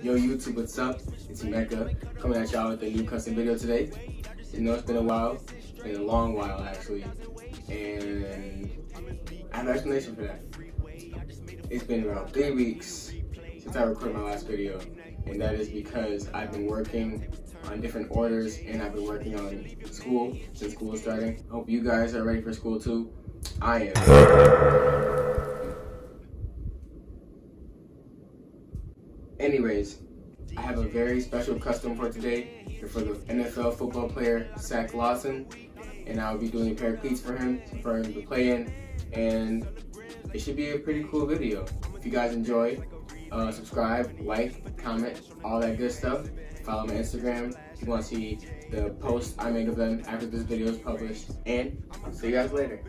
Yo YouTube, what's up? It's Mecca coming at y'all with a new custom video today. You know it's been a while, been a long while actually, and I have an explanation for that. It's been around three weeks since I recorded my last video, and that is because I've been working on different orders and I've been working on school since school is starting. Hope you guys are ready for school too. I am. Anyways, I have a very special custom for today for the NFL football player Shaq Lawson, and I'll be doing a pair of cleats for him for him to play in, and it should be a pretty cool video. If you guys enjoy, uh, subscribe, like, comment, all that good stuff. Follow my Instagram if you want to see the posts I make of them after this video is published, and I'll see you guys later.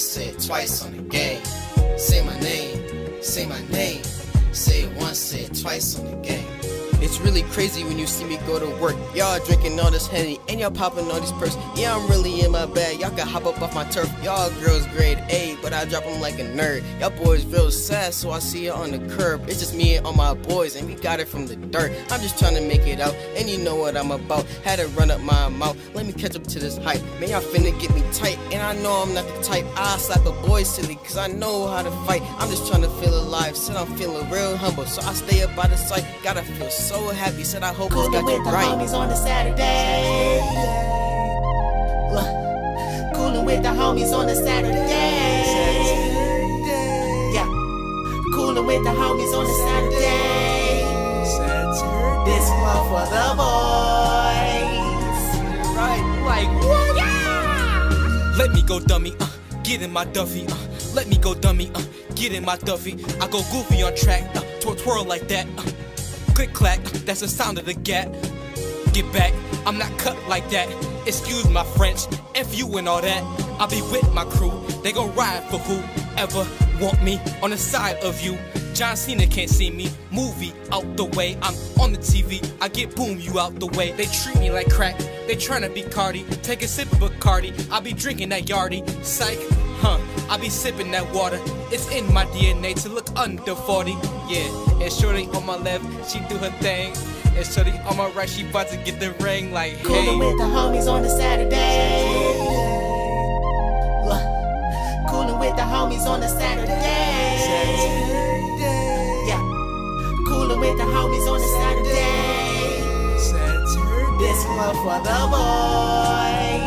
Say it twice on the game. Say my name, say my name. Say it once, say it twice on the game. It's really crazy when you see me go to work. Y'all drinking all this Henny and y'all popping all these perks. Yeah, I'm really in my bag. Y'all can hop up off my turf. Y'all girls grade A, but I drop them like a nerd. Y'all boys real sad, so I see it on the curb. It's just me and all my boys, and we got it from the dirt. I'm just trying to make it out, and you know what I'm about. Had to run up my mouth. Let me catch up to this hype. Man, y'all finna get me tight, and I know I'm not the type. I slap a boy silly, cause I know how to fight. I'm just trying to feel alive, said I'm feeling real humble, so I stay up by the sight. Gotta feel so happy, said I hope it's Coolin' got you with the homies on a Saturday. Look, Coolin' with the homies on a Saturday. Yeah. Coolin' with the homies on a Saturday. This one for the boys. Right, like what? Yeah. Let me go dummy, uh, get in my Duffy, uh, let me go dummy, uh, get in my Duffy. I go goofy on track, uh, twirl twirl like that, uh, click clack, that's the sound of the gat. Get back, I'm not cut like that. Excuse my French, F you and all that. I'll be with my crew, they gon' ride for whoever want me on the side of you. John Cena can't see me, movie out the way. I'm on the TV, I get boom, you out the way. They treat me like crack, they tryna be Cardi. Take a sip of Bacardi, I be drinking that Yardy. Psych, huh? I be sipping that water. It's in my DNA to look under 40. Yeah, and Shorty on my left, she do her thing. And Shorty on my right, she about to get the ring like, hey. Coolin' with the homies on a Saturday. Look, Coolin' with the homies on a Saturday. Yeah. Coolin' with the homies on a Saturday. This one for the boys.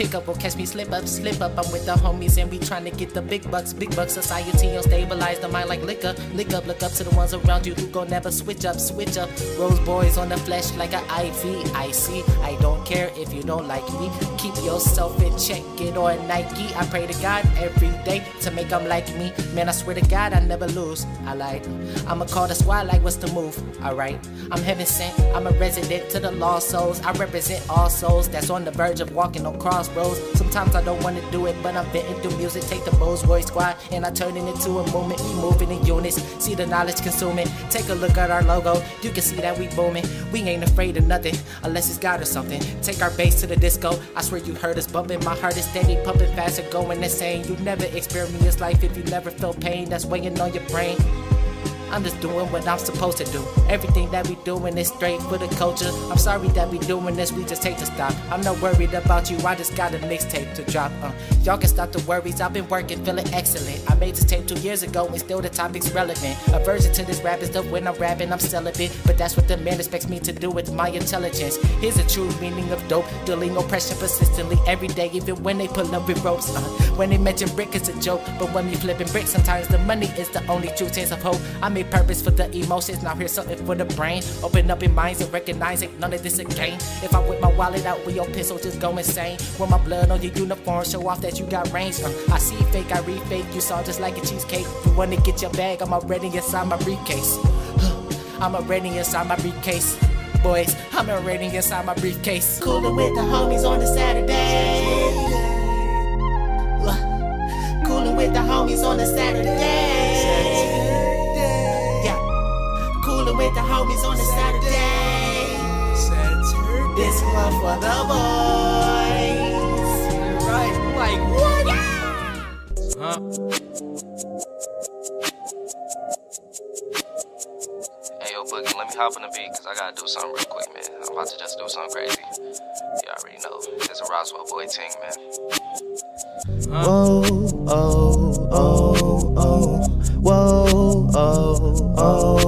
Pick up, or catch me slip up, slip up. I'm with the homies and we tryna get the big bucks, big bucks. Society unstabilize the mind like liquor. Lick up, look up to the ones around you who gon' never switch up, switch up. Rose boys on the flesh like an IV. I see, I don't care if you don't like me. Keep yourself in check, get on Nike. I pray to God every day to make them like me. Man, I swear to God, I never lose. I lied. I'ma call the squad like what's the move? Alright, I'm heaven sent. I'm a resident to the lost souls. I represent all souls that's on the verge of walking on crossroads. Sometimes I don't wanna do it, but I'm venting through music. Take the Bose Boy squad and I turn it into a movement. We moving in units, see the knowledge consuming. Take a look at our logo, you can see that we booming. We ain't afraid of nothing unless it's God or something. Take our bass to the disco. I swear you heard us bumping. My heart is steady, pumping faster, going insane. You never experience life if you never feel pain that's weighing on your brain. I'm just doing what I'm supposed to do. Everything that we doing is straight for the culture. I'm sorry that we doing this, we just take to stop. I'm not worried about you, I just got a mixtape to drop. Uh, y'all can stop the worries, I've been working, feeling excellent. I made this tape two years ago and still the topic's relevant. A version to this rap is the when I'm rapping, I'm celibate. But that's what the man expects me to do with my intelligence. Here's the true meaning of dope, dealing oppression persistently every day, even when they pull up with ropes. Uh, when they mention brick, it's a joke. But when we flipping bricks, sometimes the money is the only true sense of hope. I made purpose for the emotions, now here's something for the brain. Open up your minds and recognize it, none of this a game. If I whip my wallet out with your pistol, just go insane. With my blood on your uniform, show off that you got range. Uh, I see fake, I read fake, you saw just like a cheesecake. If You wanna get your bag, I'm already inside my briefcase. I'm already inside my briefcase. boys. I'm rating inside my briefcase. Coolin' with the homies on a Saturday. Uh, Coolin' with the homies on a Saturday. Yeah. Coolin' with the homies on a Saturday. This one for the boys. Right, like what? Huh? Hey yo, Boogie, let me hop on the beat because I gotta do something real quick, man. I'm about to just do something crazy. You already know. It's a Roswell boy ting, man. Whoa, oh, oh, oh. Whoa, oh, oh.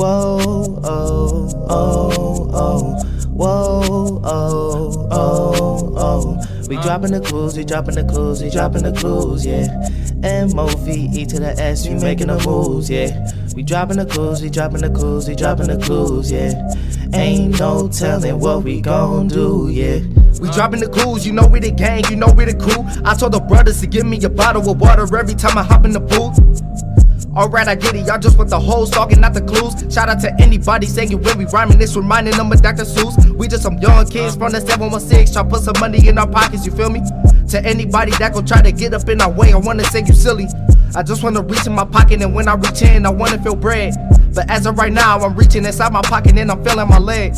Whoa, oh, oh, oh. Whoa, oh, oh, oh. We dropping the clues, we dropping the clues, we dropping the clues, yeah. M O V E to the S, we making the moves, yeah. We dropping the clues, we dropping the clues, we dropping the clues, yeah. Ain't no telling what we gon' do, yeah. We dropping the clues, you know we the gang, you know we the crew. I told the brothers to give me a bottle of water every time I hop in the pool. Alright, I get it, y'all just want the whole song and not the clues. Shout out to anybody saying when we rhyming, this reminding them of Dr. Seuss. We just some young kids from the 716, try put some money in our pockets, you feel me? To anybody that gon' try to get up in our way, I wanna say you silly. I just wanna reach in my pocket, and when I reach in, I wanna feel bread. But as of right now, I'm reaching inside my pocket and I'm feeling my leg.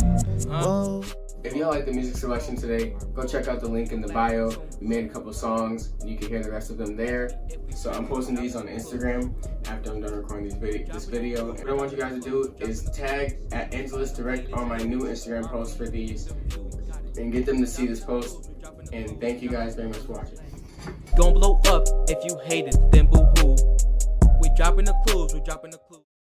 Whoa. If y'all like the music selection today, go check out the link in the bio. We made a couple songs, and you can hear the rest of them there. So I'm posting these on Instagram after I'm done recording vid- this video. What I want you guys to do is tag at Angelus Direct on my new Instagram post for these, and get them to see this post. And thank you guys very much for watching. Gon' blow up if you hate it, then boo hoo. We dropping the clues, we dropping the clues.